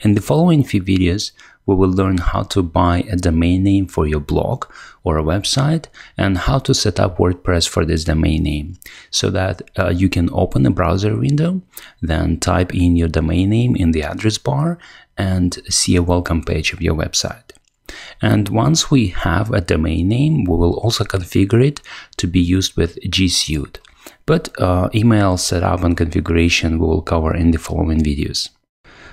In the following few videos, we will learn how to buy a domain name for your blog or a website and how to set up WordPress for this domain name so that uh, you can open a browser window, then type in your domain name in the address bar and see a welcome page of your website. And once we have a domain name, we will also configure it to be used with G Suite. But uh, email setup and configuration we will cover in the following videos.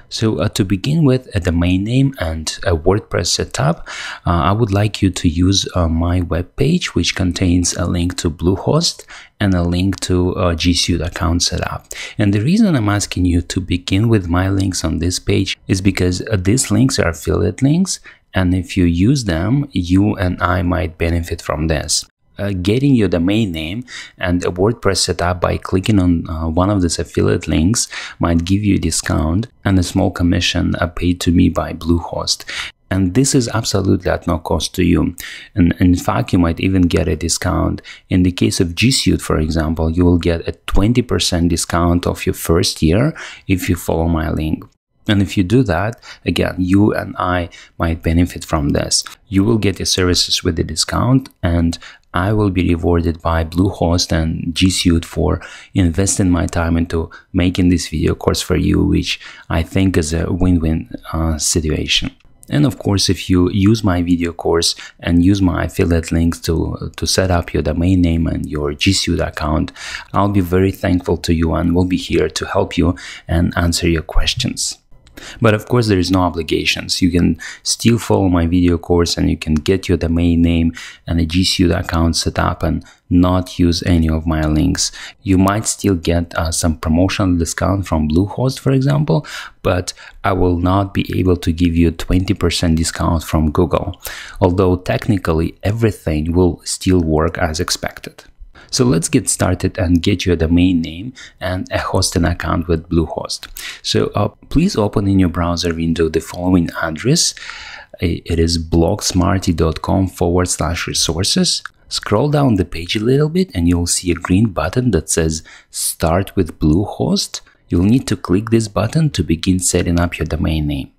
So uh, to begin with a domain name and a WordPress setup, uh, I would like you to use uh, my web page, which contains a link to Bluehost and a link to uh, G Suite account setup. And the reason I'm asking you to begin with my links on this page is because uh, these links are affiliate links and if you use them, you and I might benefit from this. Uh, getting your domain name and a WordPress setup by clicking on uh, one of these affiliate links might give you a discount and a small commission uh, paid to me by Bluehost. And this is absolutely at no cost to you. And in fact, you might even get a discount. In the case of G Suite, for example, you will get a 20% discount of your first year if you follow my link. And if you do that, again, you and I might benefit from this. You will get your services with a discount and I will be rewarded by Bluehost and G Suite for investing my time into making this video course for you, which I think is a win-win uh, situation. And of course, if you use my video course and use my affiliate links to, to set up your domain name and your G Suite account, I'll be very thankful to you and will be here to help you and answer your questions. But of course, there is no obligations. You can still follow my video course and you can get your domain name and a G Suite account set up and not use any of my links. You might still get uh, some promotional discount from Bluehost, for example, but I will not be able to give you 20% discount from Google, although technically everything will still work as expected. So let's get started and get you a domain name and a hosting account with Bluehost. So uh, please open in your browser window the following address. It is blogsmarty.com forward slash resources. Scroll down the page a little bit and you'll see a green button that says start with Bluehost. You'll need to click this button to begin setting up your domain name.